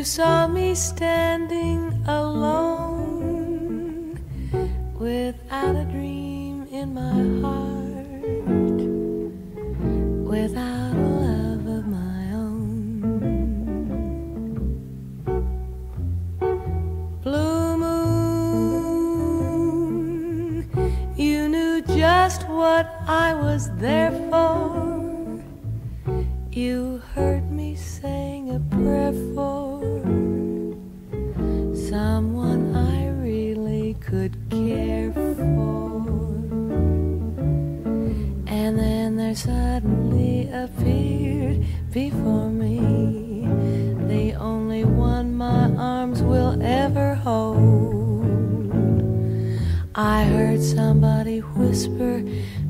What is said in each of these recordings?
You saw me standing alone without a dream in my heart, without a love of my own. Blue moon, you knew just what I was there for. You heard me saying a prayer for before me the only one my arms will ever hold. I heard somebody whisper,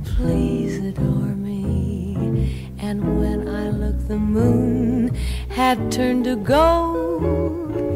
Please adore me. And when I looked, the moon had turned to gold.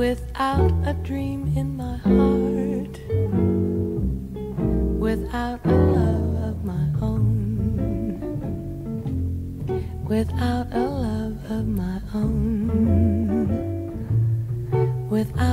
Without a dream in my heart, without a love of my own, without a love of my own, without